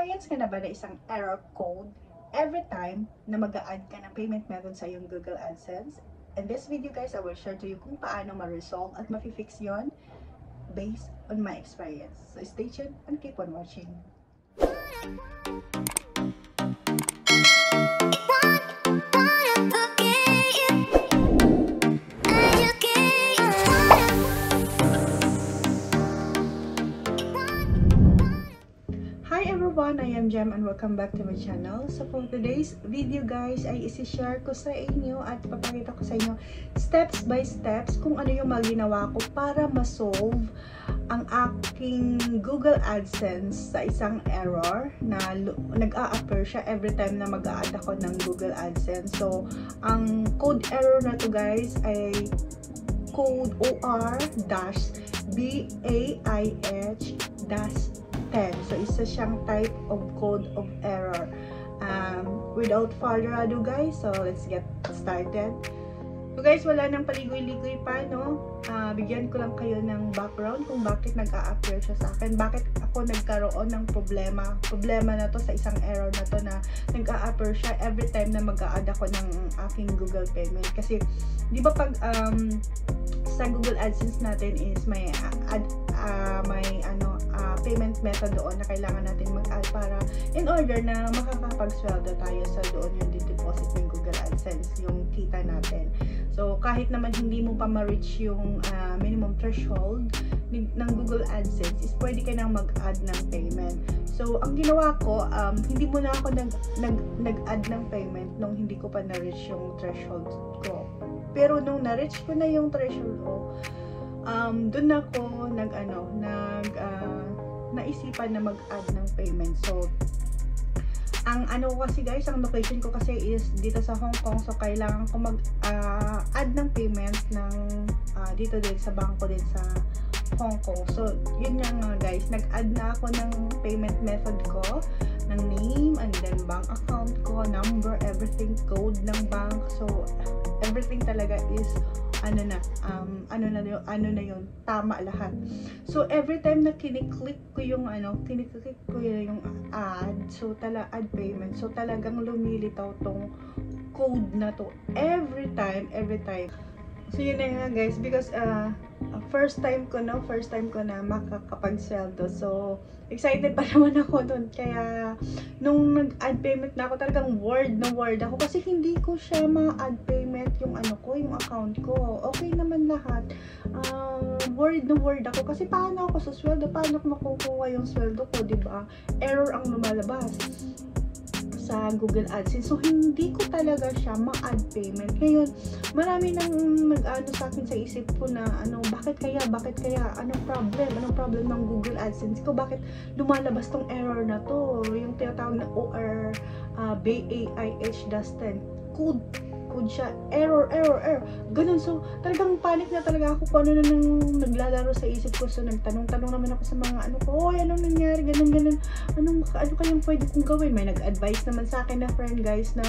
Naka-experience ka na ba na isang error code every time na mag add ka ng payment method sa iyong Google AdSense? In this video guys, I will share to you kung paano ma-resolve at ma-fix yon based on my experience. So stay tuned and keep on watching. I am Jem and welcome back to my channel. So for today's video guys ay isi-share ko sa inyo at papakita ko sa inyo steps by steps kung ano yung mga ginawa ko para ma-solve ang aking Google AdSense sa isang error na nag-a-appear siya every time na mag-a-add ako ng Google AdSense. So ang code error na to guys ay code OR dash BAIH dash 10. So, isa siyang type of code of error. Um, without further ado guys, so let's get started. So guys, wala nang paligoy-ligoy pa, no? Uh, bigyan ko lang kayo ng background kung bakit nag-a-appear siya sa akin. Bakit ako nagkaroon ng problema. Problema na to sa isang error na to na nag-a-appear siya every time na mag-a-add ako ng aking Google Payment. Kasi, di ba pag um, sa Google AdSense natin is may ad, uh, may uh, payment method doon na kailangan natin mag-add para in order na makakapag-sweldo tayo sa doon yung deposit ng Google AdSense, yung kita natin. So, kahit naman hindi mo pa ma-reach yung uh, minimum threshold ng Google AdSense, is pwede ka nang mag-add ng payment. So, ang ginawa ko, um, hindi mo na ako nag, nag, nag-add ng payment nung hindi ko pa na-reach yung threshold ko. Pero nung na-reach ko na yung threshold ko, um, dun ako nag, ano, nag, uh, naisipan na mag-add ng payment. So, ang ano kasi guys, ang location ko kasi is dito sa Hong Kong. So, kailangan ko mag-add uh, ng payment ng uh, dito din sa bangko din sa Hong Kong. So, yun nga nga guys, nag-add na ako ng payment method ko, ng name, and then bank account ko, number, everything, code ng bank. So, everything talaga is ano na, um, ano na yun, ano na yun, tama lahat. So, every time na kiniklik ko yung ano, kiniklik ko yung add, so tala, add payment, so talagang lumilitaw tong code na to. Every time, every time. So, yun na nga guys, because, uh, first time ko no, first time ko na makakapag-sweldo. So, excited pa naman ako doon. Kaya, nung nag-add payment na ako, talagang word na word ako. Kasi hindi ko siya ma-add payment yung ano ko, yung account ko. Okay naman lahat. Um, word na word ako. Kasi paano ako sa sweldo? Paano ko makukuha yung sweldo ko, di ba? Error ang lumalabas sa Google AdSense. So, hindi ko talaga siya ma-add payment. Ngayon, marami nang nag-ano sa akin sa isip ko na, ano, bakit kaya, bakit kaya, anong problem, anong problem ng Google AdSense ko, bakit lumalabas tong error na to, yung tinatawag na OR uh, BAIH-10 code code siya, error, error, error. Ganun. So, talagang panic na talaga ako kung ano na nang naglalaro sa isip ko. So, nagtanong-tanong naman ako sa mga ano ko, oy, anong nangyari, ganun, ganun. Anong, ano kayang pwede kong gawin? May nag-advise naman sa akin na friend, guys, na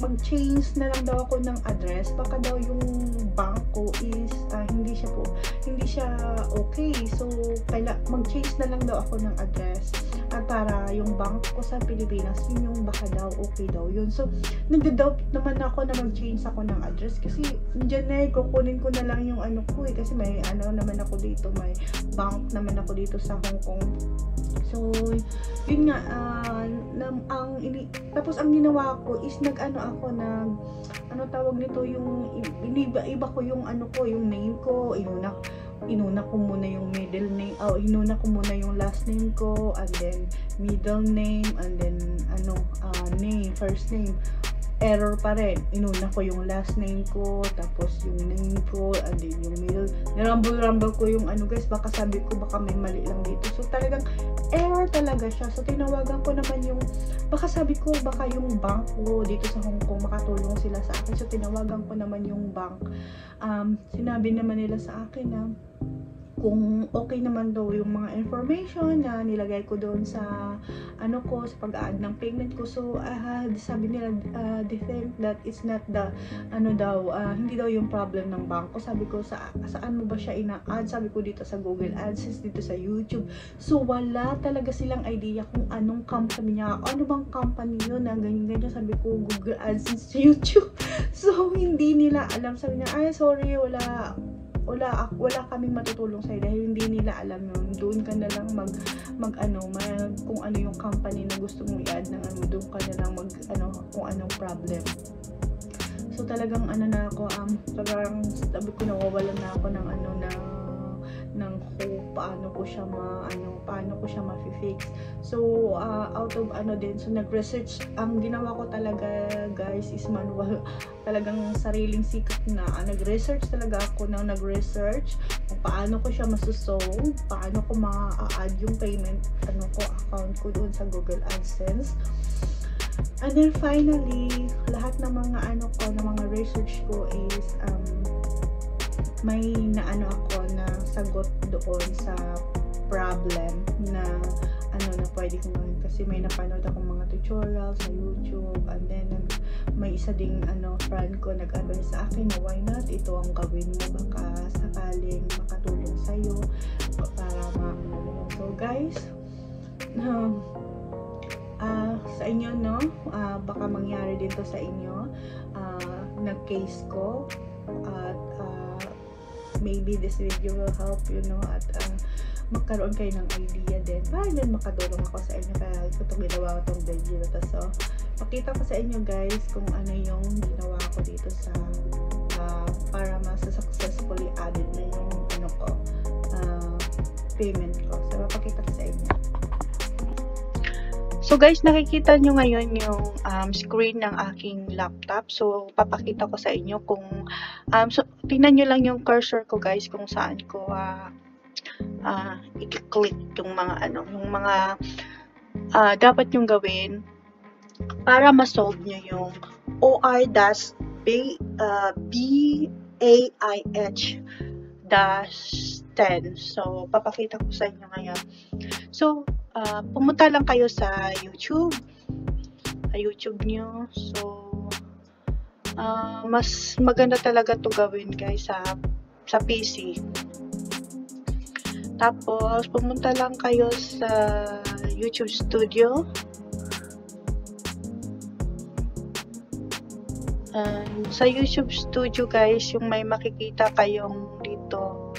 mag-change na lang daw ako ng address. Baka daw yung bank ko is, uh, hindi siya po, hindi siya okay. So, kaila, mag-change na lang daw ako ng address. At para yung bank ko sa Pilipinas, yun yung baka daw, okay daw yun. So, nagda-doubt naman ako na mag-change ako ng address kasi dyan na eh, kukunin ko na lang yung ano ko eh. Kasi may ano naman ako dito, may bank naman ako dito sa Hong Kong. So, yun nga, uh, na, ang, ini, tapos ang ginawa ko is nag-ano ako, nag, ano tawag nito, yung, iniba, iba ko yung ano ko, yung name ko, inuna, inuna ko muna yung middle name, oh, inuna ko muna yung last name ko, and then middle name, and then, ano, uh, name, first name error pa rin. Inuna ko yung last name ko, tapos yung name ko, and then yung middle. Nirumble-rumble ko yung ano guys, baka sabi ko baka may mali lang dito. So talagang error talaga siya. So tinawagan ko naman yung, baka sabi ko baka yung bank ko dito sa Hong Kong makatulong sila sa akin. So tinawagan ko naman yung bank. Um, sinabi naman nila sa akin na kung okay naman daw yung mga information na nilagay ko doon sa ano ko sa pag-add ng payment ko. So uh, sabi nila uh, they think that it's not the ano daw uh, hindi daw yung problem ng bangko. Sabi ko sa saan mo ba siya ina-add? Sabi ko dito sa Google AdSense dito sa YouTube. So wala talaga silang idea kung anong company niya. Ano bang company yun na ganyan ganyan sabi ko Google AdSense sa YouTube. So hindi nila alam. Sabi niya ay sorry wala wala wala kaming matutulong sa dahil hindi nila alam yun. Doon ka na lang mag mag ano mag, kung ano yung company na gusto mong i-add ng ano doon ka na lang mag ano kung anong problem. So talagang ano na ako um talagang sabi ko nawawalan na ako ng ano ng paano ko siya ma ano paano ko siya ma-fix so uh, out of ano din so nag-research ang ginawa ko talaga guys is manual. Talagang sariling sikap na uh, nag-research talaga ako na nag-research paano ko siya masusolve paano ko ma-add yung payment ano ko account ko doon sa Google AdSense. And then finally lahat ng mga ano ko ng mga research ko is um, may naano ako na sagot doon sa problem na ano na pwede kong gawin. Kasi may napanood akong mga tutorials sa YouTube and then may isa ding ano friend ko nag-advise sa akin na why not? Ito ang gawin mo. Baka sakaling makatulong sa iyo para ma so guys um, uh, sa inyo no? Uh, baka mangyari dito sa inyo. Uh, nag-case ko at uh, maybe this video will help you know at uh, magkaroon kayo ng idea din. Para din makatulong ako sa inyo kaya ito ginawa ko itong video to. So pakita ko sa inyo guys kung ano yung ginawa ko dito sa uh, para mas successfully added na yung ano ko uh, payment ko. So papakita ko sa inyo. So guys, nakikita nyo ngayon yung um, screen ng aking laptop. So papakita ko sa inyo kung um, so tingnan nyo lang yung cursor ko guys kung saan ko uh, uh, i-click yung mga ano, yung mga uh, dapat yung gawin para ma-solve nyo yung OR-B uh, B-A-I-H dash 10. So, papakita ko sa inyo ngayon. So, uh, pumunta lang kayo sa YouTube. Sa YouTube nyo. So, uh, mas maganda talaga to gawin guys sa, sa PC. Tapos, pumunta lang kayo sa YouTube Studio. Um, sa YouTube Studio guys, yung may makikita kayong dito,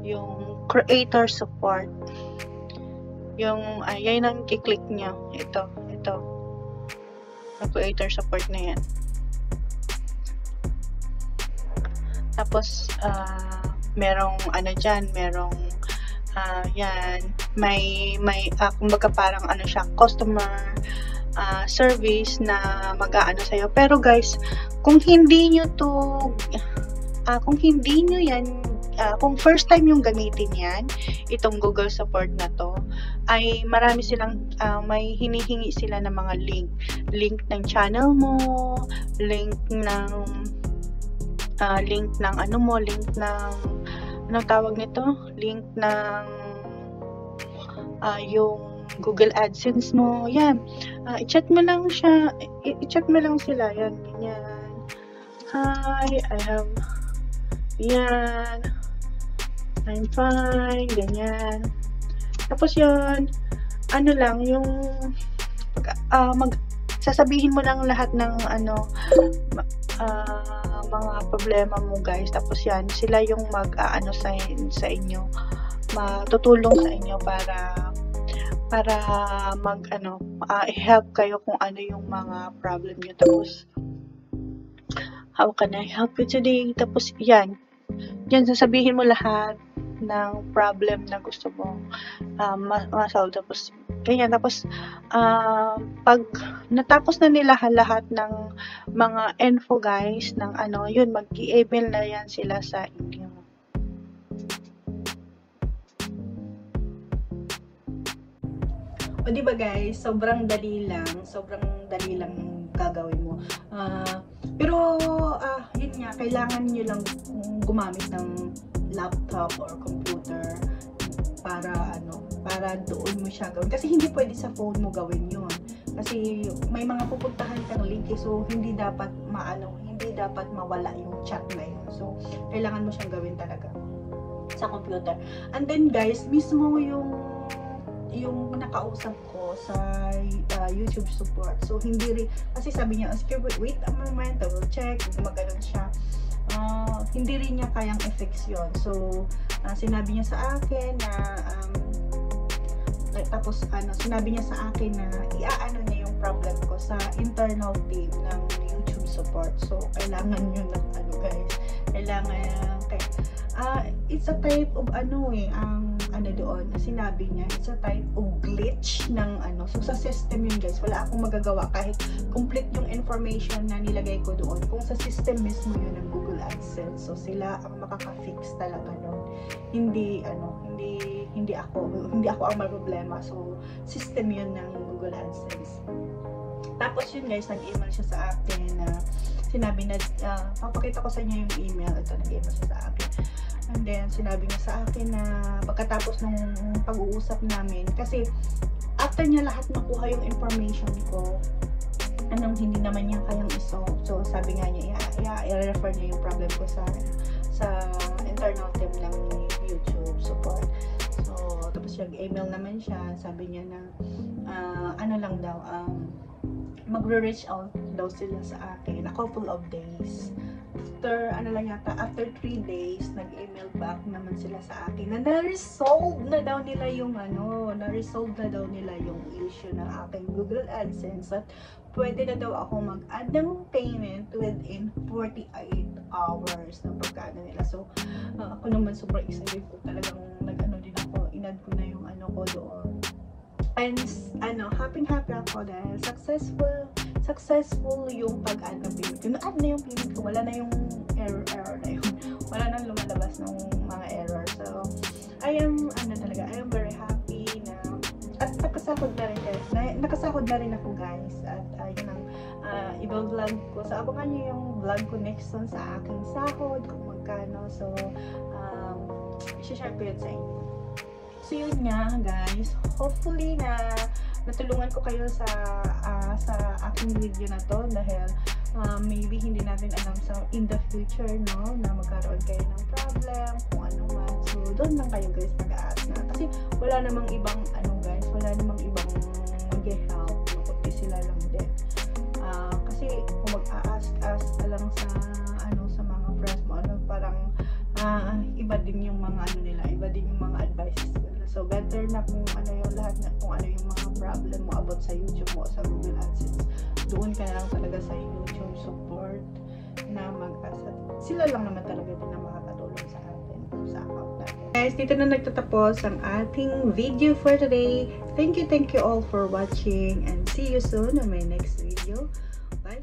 yung creator support. Yung, uh, yan ang kiklik nyo. Ito, ito. Yung creator support na yan. Tapos, uh, merong ano dyan, merong uh, yan, may, may, uh, kumbaga parang ano siya, customer uh, service na mag-aano sa'yo. Pero guys, kung hindi nyo to, uh, kung hindi nyo yan, uh, kung first time yung gamitin yan, itong Google support na to, ay marami silang, uh, may hinihingi sila ng mga link. Link ng channel mo, link ng, uh, link ng ano mo, link ng, anong tawag nito? Link ng, uh, yung Google AdSense mo, yan. Uh, i-chat mo lang siya, i-chat mo lang sila, yan, ganyan. Hi, I have, yan, I'm fine, ganyan. Tapos yun, ano lang, yung, uh, mag, sasabihin mo lang lahat ng, ano, uh, mga problema mo guys. Tapos yan, sila yung mag-aano uh, sa, sa inyo, matutulong sa inyo para para mag ano uh, help kayo kung ano yung mga problem niyo tapos how can I help you today? Tapos yan yan sasabihin mo lahat ng problem na gusto mo um, ma-solve. Tapos ganyan. Tapos uh, pag natapos na nila lahat ng mga info guys ng ano yun mag-email na yan sila sa inyo O di ba guys, sobrang dali lang, sobrang dali lang gagawin mo. Uh, pero uh, yun nga, kailangan niyo lang gumamit ng laptop or computer para ano, para doon mo siya gawin. Kasi hindi pwede sa phone mo gawin yun. Kasi may mga pupuntahan kang link eh, so hindi dapat maano, hindi dapat mawala yung chat na yun. So, kailangan mo siyang gawin talaga sa computer. And then guys, mismo yung yung nakausap ko sa uh, YouTube support. So, hindi rin, kasi sabi niya, okay, wait, wait a moment, I will check, gumaganon siya. Uh, hindi rin niya kayang effects yon So, uh, sinabi niya sa akin na, um, tapos, ano, sinabi niya sa akin na, iaano problem ko sa internal team ng YouTube support. So, kailangan yun ng, ano guys, kailangan, uh, kay, uh, it's a type of ano eh, ang ano doon, na sinabi niya, it's a type of glitch ng ano. So sa system yun guys, wala akong magagawa kahit complete yung information na nilagay ko doon. Kung sa system mismo yun ng Google AdSense, so sila ang makaka-fix talaga doon. Hindi ano, hindi hindi ako, hindi ako ang problema. So system yun ng Google AdSense. Tapos yun guys, nag-email siya sa akin na sinabi na, uh, papakita ko sa inyo yung email. Ito, nag-email siya sa akin And then, sinabi niya sa akin na pagkatapos ng pag-uusap namin, kasi after niya lahat makuha yung information ko, anong hindi naman niya kayang iso. So, sabi nga niya, i-refer niya yung problem ko sa sa internal team ng YouTube support. So, tapos nag-email naman siya. Sabi niya na, uh, ano lang daw, um, magre-reach out daw sila sa akin a couple of days after, ano lang yata, after 3 days, nag-email back naman sila sa akin na na-resolve na daw nila yung ano, na-resolve na daw nila yung issue ng aking Google AdSense at pwede na daw ako mag-add ng payment within 48 hours ng pagkano nila. So, uh, ako naman super excited ko talagang nag-ano din ako, inad ko na yung ano ko doon. And, ano, happy happy ako dahil successful successful yung pag-add ng payment ko. Na-add na yung payment ko, wala na yung error, error na yun. Wala nang lumalabas ng mga error. So, I am, ano talaga, I am very na, at nakasahod na rin guys. Na, nakasahod na rin ako guys. At uh, ang uh, i-vlog ko. So, abangan nyo yung vlog ko next on sa aking sahod, kung magkano. So, um, i-share ko yun sa inyo. So, yun nga guys. Hopefully na natulungan ko kayo sa uh, sa aking video na to dahil uh, maybe hindi natin alam sa in the future no na magkaroon kayo ng problem kung ano man so doon lang kayo guys mag-a-ask na kasi wala namang ibang ano guys wala namang ibang mag-help guys, dito na nagtatapos ang ating video for today. Thank you, thank you all for watching and see you soon on my next video. Bye!